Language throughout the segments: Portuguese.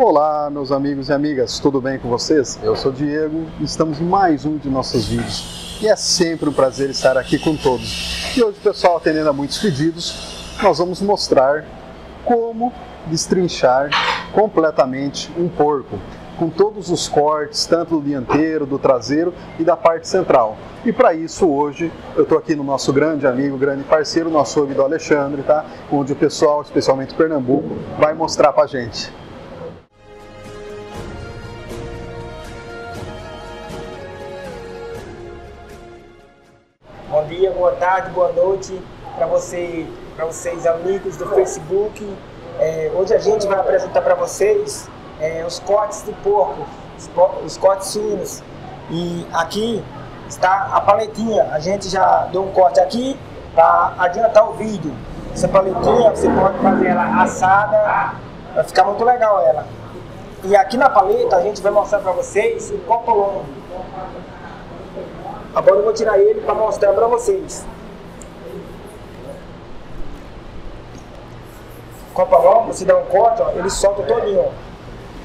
Olá, meus amigos e amigas, tudo bem com vocês? Eu sou Diego e estamos em mais um de nossos vídeos. E é sempre um prazer estar aqui com todos. E hoje, pessoal, atendendo a muitos pedidos, nós vamos mostrar como destrinchar completamente um porco, com todos os cortes, tanto do dianteiro, do traseiro e da parte central. E para isso, hoje, eu estou aqui no nosso grande amigo, grande parceiro, nosso amigo Alexandre, tá? Onde o pessoal, especialmente Pernambuco, vai mostrar para a gente. Dia, boa tarde, boa noite para você, para vocês amigos do Facebook. É, hoje a gente vai apresentar para vocês é, os cortes de porco, os, cortes suínos. E aqui está a paletinha. A gente já deu um corte aqui para adiantar o vídeo. Essa paletinha você pode fazer ela assada, vai ficar muito legal ela. E aqui na paleta a gente vai mostrar para vocês o copo longo. Agora eu vou tirar ele para mostrar para vocês. Copa longo, você dá um corte, ó, ele solta todinho. Ó.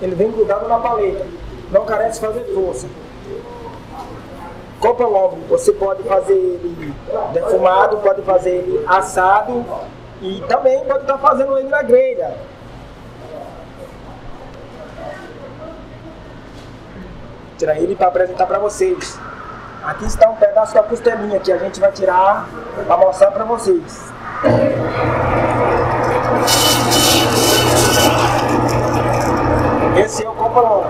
Ele vem grudado na paleta. Não carece fazer força. Copa longo, você pode fazer ele defumado, pode fazer ele assado e também pode estar fazendo ele na grelha. Tirar ele para apresentar para vocês. Aqui está um pedaço da costelinha que a gente vai tirar para mostrar para vocês. Esse é o copolão.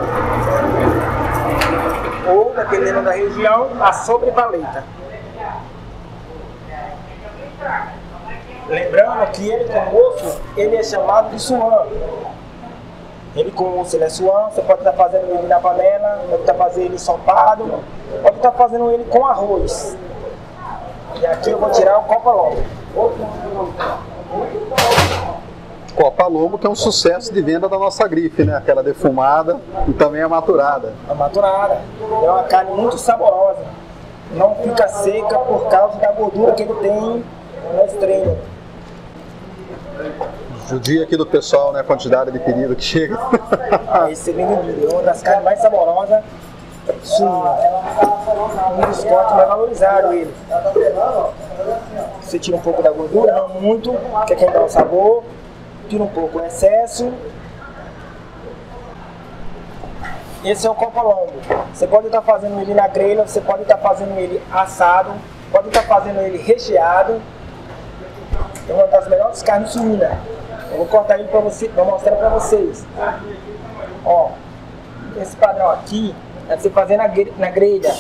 Ou, dependendo da região, a sobrepaleta. Lembrando que ele com osso, ele é chamado de suan. Ele com osso, ele é suan, você pode estar fazendo ele na panela, pode estar fazendo ele ensopado, pode estar fazendo ele com arroz. E aqui eu vou tirar o copa longo. Copa Lombo, que é um sucesso de venda da nossa grife, né? Aquela defumada e também a maturada. A maturada. É uma carne muito saborosa. Não fica seca por causa da gordura que ele tem no extremo. Judia aqui do pessoal, né? A quantidade de pedido que chega. Esse é uma das carnes mais saborosas. Sim, um dos cortes mais valorizados ele. Você tira um pouco da gordura, não muito, que é quem dá o sabor tira um pouco o excesso. Esse é o copo longo. Você pode estar fazendo ele na grelha, você pode estar fazendo ele assado, pode estar fazendo ele recheado. É uma das melhores carnes suínas. Eu vou cortar ele para você, vou mostrar para vocês. Ó, esse padrão aqui é você fazer na, na grelha.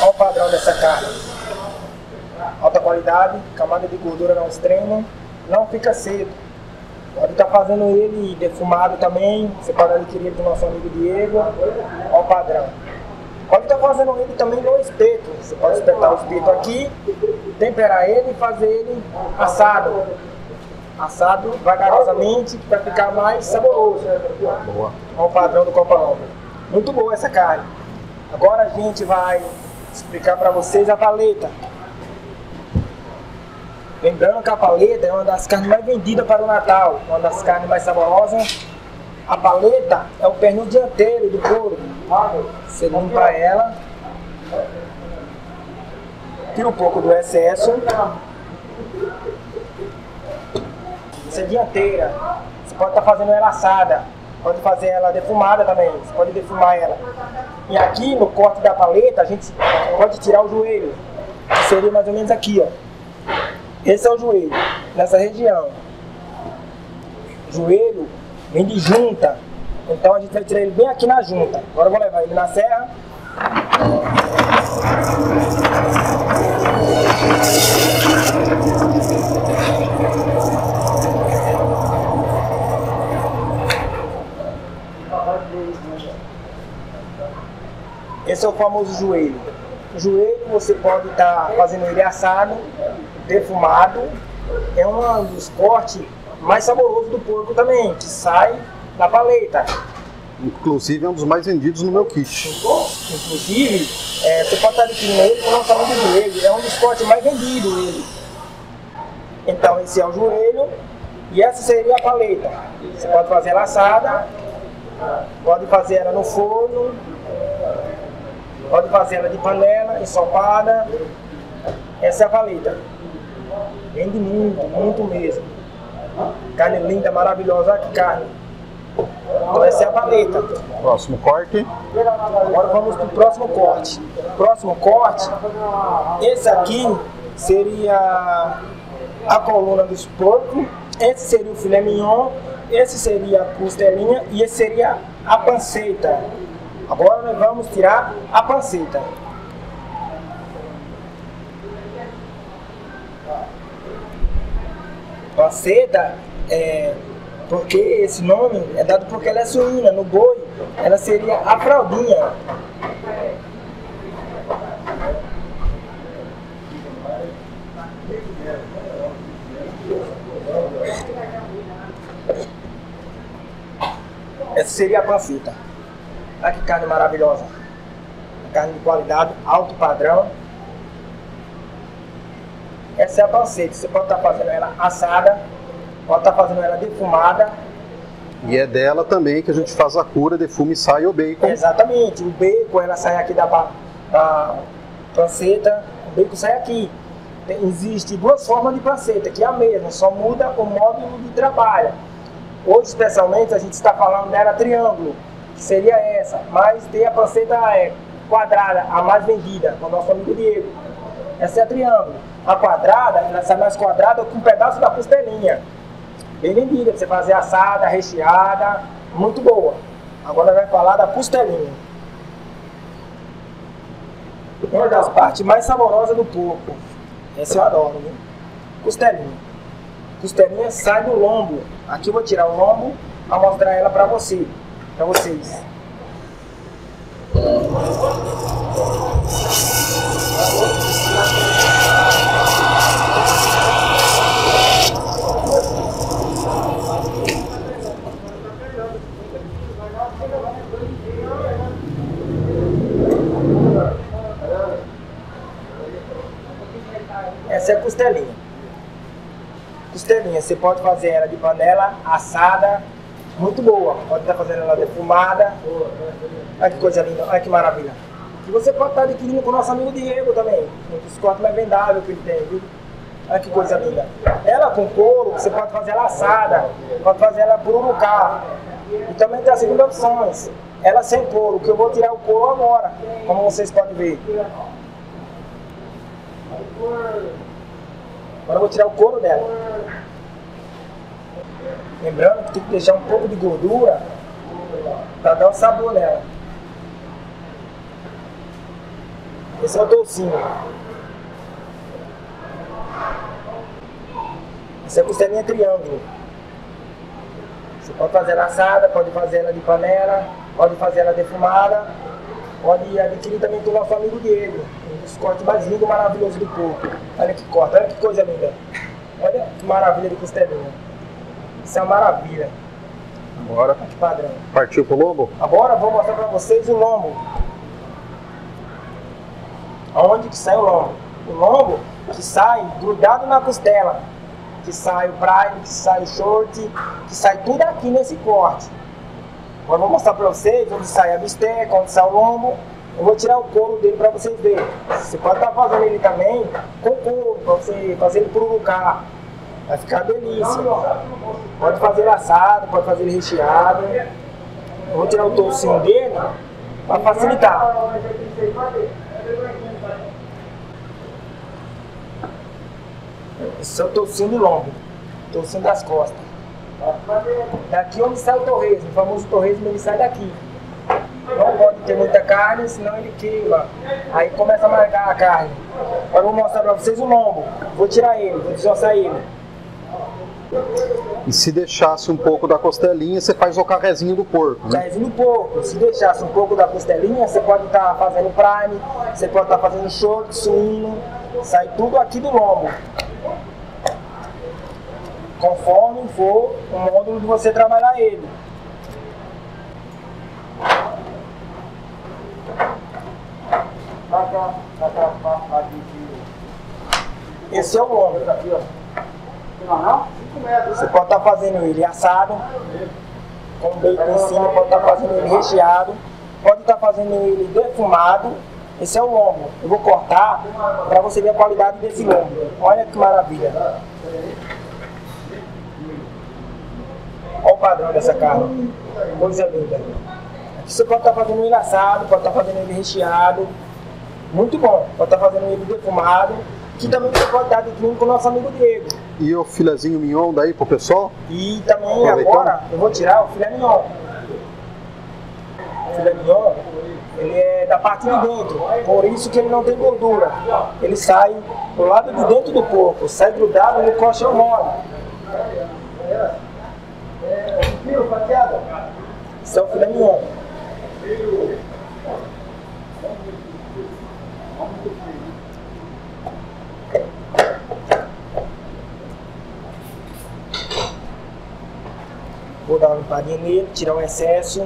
Olha o padrão dessa carne alta qualidade, camada de gordura não extrema, não fica seco. Pode estar tá fazendo ele defumado também, você pode adquirir do nosso amigo Diego, ao padrão. Pode estar tá fazendo ele também no espeto, você pode espetar o espeto aqui, temperar ele e fazer ele assado. Assado vagarosamente para ficar mais saboroso. Boa. Ao padrão do Copa Nova. Muito boa essa carne. Agora a gente vai explicar para vocês a paleta. Lembrando que a paleta é uma das carnes mais vendidas para o Natal, uma das carnes mais saborosas. A paleta é o pernil dianteiro do couro. Você limpa ela, tira um pouco do excesso. Essa é dianteira, você pode estar tá fazendo ela assada, pode fazer ela defumada também, você pode defumar ela. E aqui no corte da paleta a gente pode tirar o joelho, que seria mais ou menos aqui, ó. Esse é o joelho, nessa região. Joelho vem de junta. Então a gente vai tirar ele bem aqui na junta. Agora eu vou levar ele na serra. O famoso joelho. O joelho você pode estar tá fazendo ele assado defumado é um dos cortes mais saborosos do porco também, que sai da paleta. Inclusive é um dos mais vendidos no meu kit. Inclusive, é, você pode estar adquirindo ele com nossa de joelho, é um dos cortes mais vendidos ele. Então esse é o joelho, E essa seria a paleta. Você pode fazer ela assada, pode fazer ela no forno, pode fazer ela de panela, ensopada. Essa é a paleta. Vende muito, muito mesmo. Carne linda, maravilhosa. Olha que carne. Então essa é a paleta. Próximo corte. Agora vamos para o próximo corte. Próximo corte, esse aqui seria a coluna dos porcos, esse seria o filé mignon, esse seria a costelinha e esse seria a panceta. Agora nós vamos tirar a panceta. Panceta é porque esse nome é dado porque ela é suína, no boi ela seria a fraldinha. Essa seria a panceta. Olha que carne maravilhosa. Carne de qualidade, alto padrão. Essa é a panceta. Você pode estar fazendo ela assada, pode estar fazendo ela defumada. E é dela também que a gente faz a cura, defuma e sai o bacon. Exatamente. O bacon, ela sai aqui da, da panceta, o bacon sai aqui. Tem, existe duas formas de panceta, que é a mesma, só muda o modo de trabalho. Hoje, especialmente, a gente está falando dela triângulo, que seria essa, mas tem a panceta é, quadrada, a mais vendida, com o nosso amigo Diego. Essa é a triângulo. A quadrada, ela sai mais quadrada com um pedaço da costelinha. Bem vendida, você fazer assada, recheada, muito boa. Agora vai falar da costelinha. Uma das partes mais saborosas do porco. Essa eu adoro, viu? Costelinha costelinha sai do lombo. Aqui eu vou tirar o lombo para mostrar ela para você, para vocês. Essa é a costelinha costelinha. Você pode fazer ela de panela, assada, muito boa. Pode estar fazendo ela defumada. Olha que coisa linda, olha que maravilha. E você pode estar adquirindo com o nosso amigo Diego também. Um dos cortes mais vendáveis que ele tem, viu? Olha que coisa linda. Ela com couro, você pode fazer ela assada, pode fazer ela pururucá. E também tem a segunda opção, ela sem couro, que eu vou tirar o couro agora, como vocês podem ver. Agora eu vou tirar o couro dela. Lembrando que tem que deixar um pouco de gordura para dar o sabor nela. Esse é o toucinho. Essa é a costelinha triângulo. Você pode fazer ela assada, pode fazer ela de panela, pode fazer ela defumada, pode adquirir também com o nosso amigo Diego. Um dos cortes mais lindos e maravilhosos do porco. Olha que corte, olha que coisa linda. Olha que maravilha de costelinha. Isso é uma maravilha. Agora. Que padrão. Partiu pro lombo? Agora vou mostrar para vocês o lombo. Aonde que sai o lombo? O lombo que sai grudado na costela. Que sai o prime, que sai o short, que sai tudo aqui nesse corte. Agora vou mostrar para vocês onde sai a bisteca, onde sai o lombo. Eu vou tirar o couro dele para vocês verem. Você pode estar tá fazendo ele também com couro, para você fazer ele por um lugar. Vai ficar delícia. Pode fazer assado, pode fazer recheado. Vou tirar o toucinho dele para facilitar. Esse é o toucinho do lombo, toucinho das costas. Daqui onde sai o torresmo, o famoso torresmo ele sai daqui. Não pode ter muita carne, senão ele queima. Aí começa a marcar a carne. Agora eu vou mostrar para vocês o lombo. Vou tirar ele, vou desossar ele. E se deixasse um pouco da costelinha, você faz o carrezinho do porco. Né? Carrezinho do porco. Se deixasse um pouco da costelinha, você pode estar tá fazendo prime, você pode estar tá fazendo short, suíno, sai tudo aqui do lombo. Conforme for o módulo de você trabalhar ele. Esse é o lombo. Você pode estar fazendo ele assado, com bacon em cima, pode estar fazendo ele recheado, pode estar fazendo ele defumado. Esse é o lombo. Eu vou cortar para você ver a qualidade desse lombo. Olha que maravilha. Olha o padrão dessa carne. Coisa linda. Aqui você pode estar fazendo ele assado, pode estar fazendo ele recheado. Muito bom. Pode estar fazendo ele defumado. Que também você pode estar com o nosso amigo Diego. E o filezinho mignon daí pro pessoal? E também agora eu vou tirar o filé mignon. O filé mignon, ele é da parte de dentro, por isso que ele não tem gordura. Ele sai do lado de dentro do porco, sai grudado no colchão mole. Esse é o filé mignon. Vou dar uma limpadinha nele, tirar o excesso.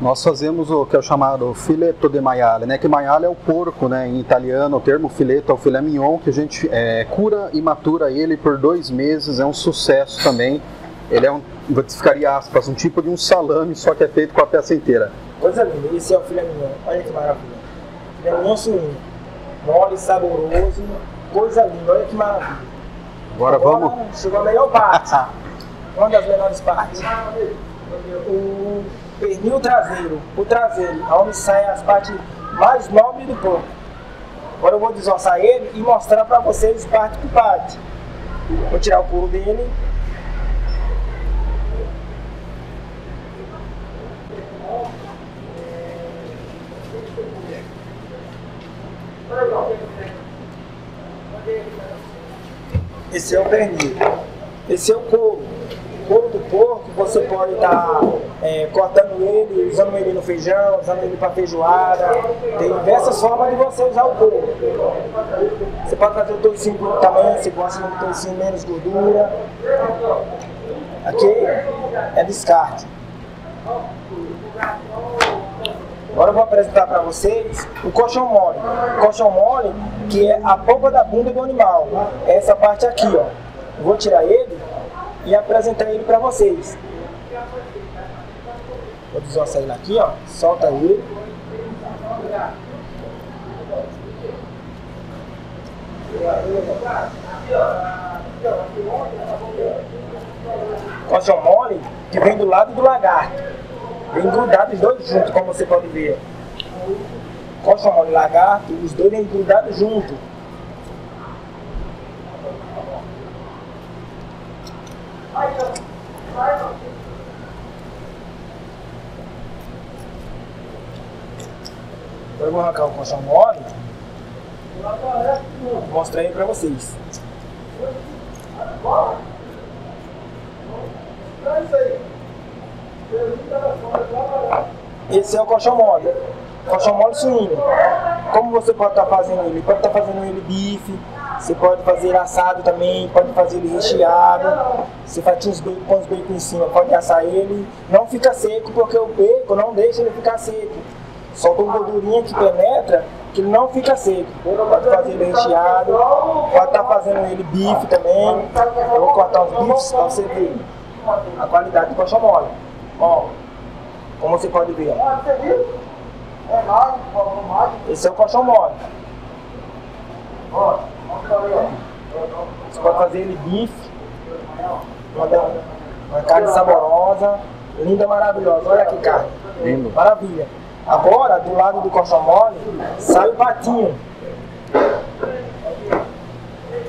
Nós fazemos o que é o chamado fileto de maiale, né? Que maiale é o porco, né? Em italiano, o termo fileto é o filé mignon, que a gente é, cura e matura ele por dois meses, é um sucesso também. Ele é um, ficaria aspas, um tipo de um salame, só que é feito com a peça inteira. Coisa linda, esse é o filé mignon, olha que maravilha. Filé mignon suíno, mole, saboroso, coisa linda, olha que maravilha. Agora, Agora vamos. Chegou a melhor parte, uma das melhores partes. O pernil traseiro, o traseiro, onde saem as partes mais nobres do porco. Agora eu vou desossar ele e mostrar para vocês parte por parte. Vou tirar o couro dele. Esse é o pernil. Esse é o couro couro do porco, você pode estar tá, é, cortando ele, usando ele no feijão, usando ele para feijoada. Tem diversas formas de você usar o couro. Você pode fazer o toicinho também, se gosta de um toicinho menos gordura. Aqui é descarte. Agora eu vou apresentar para vocês o colchão mole. O colchão mole, que é a polpa da bunda do animal. Essa parte aqui, ó. Vou tirar ele e apresentar ele para vocês. Vou desossar ele aqui, ó. Solta ele. Colchão mole que vem do lado do lagarto. Vem grudados os dois juntos, como você pode ver. Colchão mole e lagarto, os dois vêm grudados juntos. Arrancar o colchão mole. Mostrei aí pra vocês. Esse é o colchão mole. Colchão mole suíno. Como você pode estar tá fazendo ele? Pode estar tá fazendo ele bife, você pode fazer assado também, pode fazer ele recheado. Você faz os bacon, põe os bacon em cima, pode assar ele. Não fica seco, porque o bacon não deixa ele ficar seco. Solta uma gordurinha que penetra, que ele não fica seco. Pode fazer ele recheado, pode estar tá fazendo ele bife também. Eu vou cortar os bifes para você ver a qualidade do coxa mole. Ó, como você pode ver. Esse é o colchão mole. Você pode fazer ele bife, uma, uma carne saborosa, linda, maravilhosa. Olha que carne. Lindo. Maravilha. Agora, do lado do colchão mole, sai o patinho.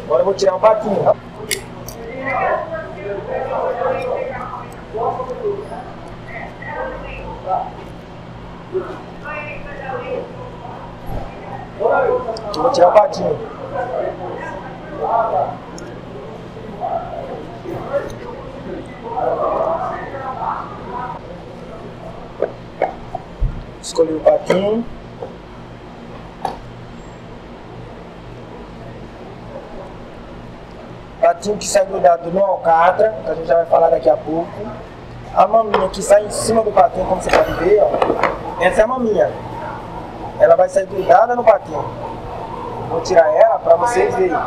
Agora eu vou tirar o patinho. Eu vou tirar o patinho. Escolhi o patinho. Patinho que sai grudado no alcatra, que a gente já vai falar daqui a pouco. A maminha que sai em cima do patinho, como você pode ver, ó. Essa é a maminha. Ela vai sair grudada no patinho. Vou tirar ela para vocês verem.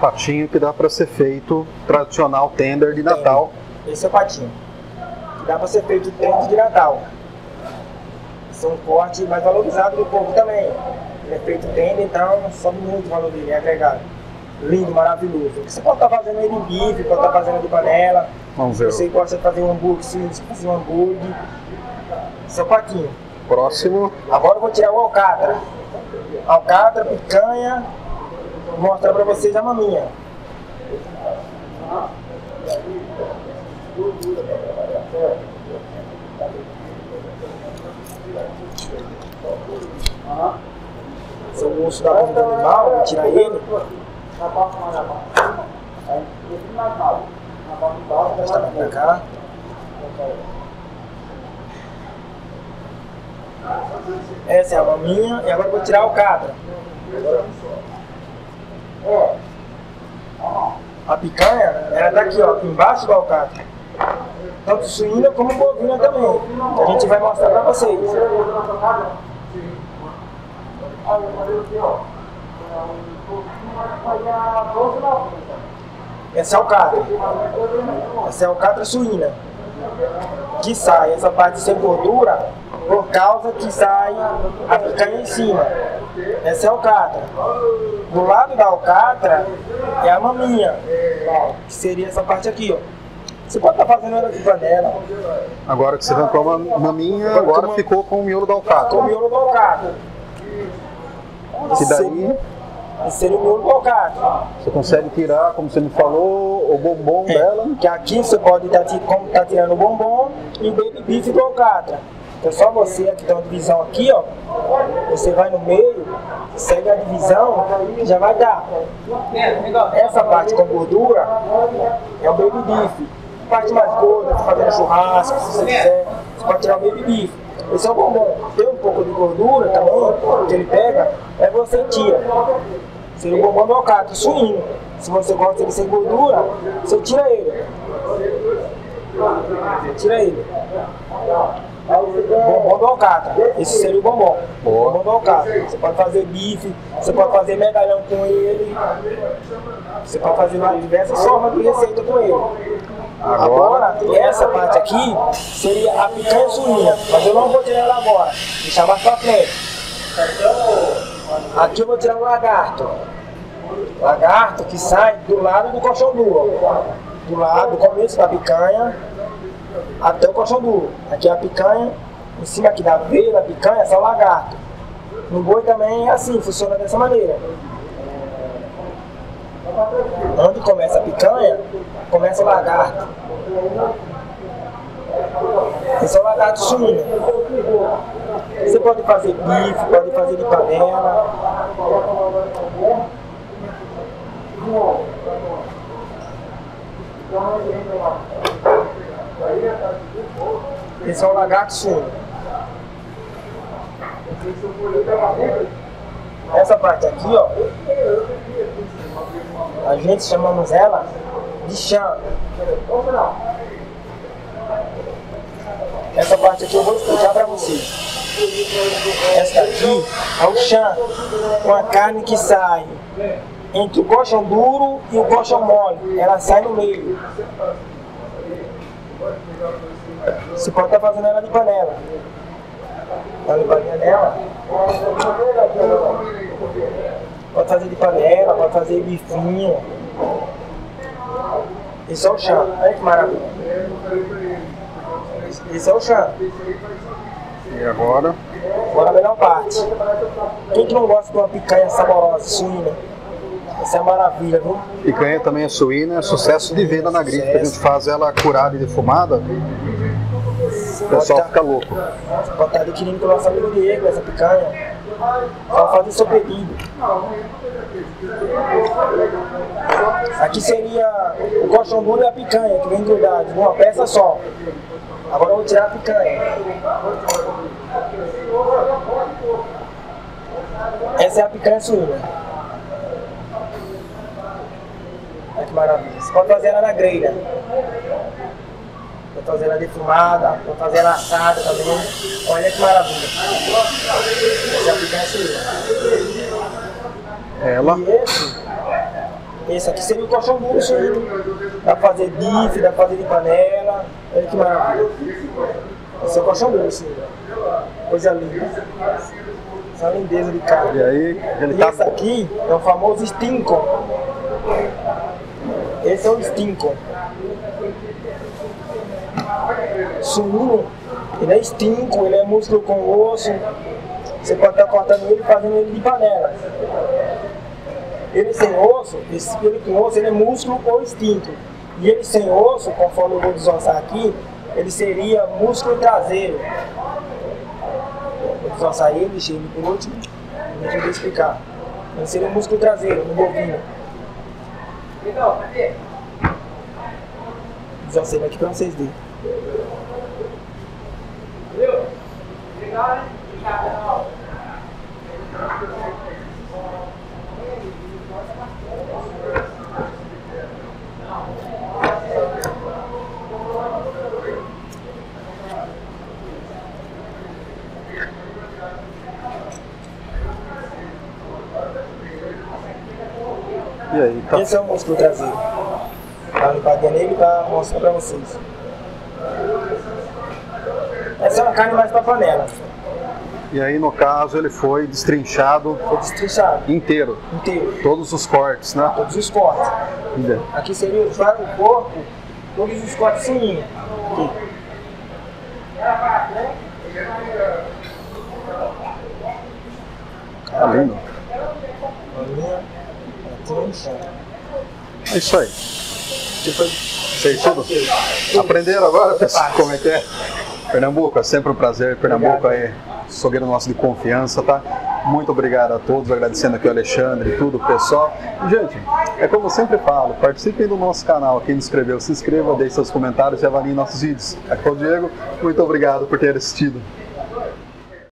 Patinho que dá para ser feito tradicional tender de Natal. Esse é o patinho. Que dá para ser feito tender de Natal. Esse é um corte mais valorizado do povo também. Ele é feito tender, então sobe muito o valor dele, é agregado. Lindo, maravilhoso. Você pode estar tá fazendo ele em bife, pode estar tá fazendo de panela. Vamos ver. Você gosta de fazer um hambúrguer, sim, fazer um hambúrguer. Esse é o patinho. Próximo. Agora eu vou tirar o alcatra. Alcatra, picanha, Vou mostrar pra vocês a maminha. Esse é o osso da bunda do animal, vou tirar ele. Mostrar pra cá. Essa é a maminha e agora vou tirar o cadra. A picanha, ela tá aqui, ó, embaixo do alcatra. Tanto suína como bovina também. A gente vai mostrar pra vocês. Essa é alcatra. Essa é a alcatra suína. Que sai essa parte sem gordura por causa que sai a picanha em cima. Essa é a alcatra. Do lado da alcatra é a maminha, que seria essa parte aqui, ó. Você pode estar tá fazendo ela de panela. Agora que você arrancou a maminha, agora uma... ficou com o miolo da alcatra. Com o miolo da alcatra. Que daí... Esse seria o miolo do alcatra. Você consegue tirar, como você me falou, o bombom é, dela. Que aqui você pode estar tá tirando o bombom e o baby beef do alcatra. Então só você que tem uma divisão aqui, ó, você vai no meio, segue a divisão, já vai dar. Essa parte com gordura é o baby beef. A parte mais gorda, fazendo churrasco, se você quiser, você pode tirar o baby beef. Esse é o bombom. Tem um pouco de gordura também, que ele pega, aí você tira. Seria o bombom alcatra, suíno. Se você gosta de sem gordura, você tira ele. Tira ele. Bombom do alcatra. Esse seria o bombom. Boa. Bombom do alcatra. Você pode fazer bife, você pode fazer medalhão com ele. Você pode fazer diversas formas de receita com ele. Agora, essa parte aqui seria a picanha suína, mas eu não vou tirar ela agora, deixar mais pra frente. Aqui eu vou tirar o lagarto. Lagarto que sai do lado do colchão duro. Do lado, do começo da picanha até o colchão duro. Aqui é a picanha, em cima aqui da veia da picanha, é o lagarto. No boi também é assim, funciona dessa maneira. Onde começa a picanha, começa o lagarto. Esse é o lagarto suíno. Você pode fazer bife, pode fazer de panela. Esse é o lagarto sul. Essa parte aqui, ó, a gente chamamos ela de chão. Essa parte aqui eu vou explicar para vocês. Essa aqui é o chão, com a carne que sai entre o colchão duro e o colchão mole. Ela sai no meio. Você pode estar fazendo ela de panela. Tá de panela? Pode fazer de panela, pode fazer bifinho. Esse é o chá. Olha que maravilha. Esse é o chá. E agora? Agora a melhor parte. Quem que não gosta de uma picanha saborosa, suína? Essa é maravilha, viu? Picanha também é suína, é sucesso de venda na grife, que a gente faz ela curada e defumada. O pessoal tá, fica louco. Pode estar adquirindo com o nosso amigo Diego essa picanha. Só fazer seu pedido. Aqui seria o colchão e a picanha, que vem grudado, uma peça só. Agora eu vou tirar a picanha. Essa é a picanha suína. Olha que maravilha. Você pode fazer ela na grelha. Pode fazer ela defumada, pode fazer ela assada também. Olha que maravilha. Essa picanha é Ela. E esse, Esse aqui seria o colchão suíno. Dá pra fazer bife, dá pra fazer de panela. Olha que maravilha. Esse é o colchão suíno. Coisa linda. Essa lindeza de carne. E aí, ele E tá. esse aqui é o famoso Stinko. Esse é o Stinko. Suíno, ele é Stinko, ele é músculo com osso. Você pode estar cortando ele e fazendo ele de panela. Ele sem osso, esse ele com osso, ele é músculo ou instinto. E ele sem osso, conforme eu vou desossar aqui, ele seria músculo traseiro. Vou desossar ele, deixei ele por último, deixa eu explicar. Ele seria músculo traseiro, no bovino. Desossei aqui para vocês verem. E aí, tá. Esse é o músculo traseiro. Dá uma limpadinha nele para mostrar para vocês. Essa é uma carne mais para panela. E aí, no caso, ele foi destrinchado Foi destrinchado inteiro. inteiro. Todos os cortes, né? Todos os cortes. Entendeu? Aqui seria o o corpo, todos os cortes fininhos. Aqui. Tá lindo. É isso aí. Depois, Fez tudo? Aprenderam agora, pessoal, como é que é? Pernambuco, é sempre um prazer. Pernambuco aí, açougueiro nosso de confiança, tá? Muito obrigado a todos, agradecendo aqui o Alexandre e tudo, o pessoal. E, gente, é como eu sempre falo, participem do nosso canal. Quem não inscreveu, se inscreva, deixe seus comentários e avaliem nossos vídeos. Aqui é o Diego, muito obrigado por ter assistido.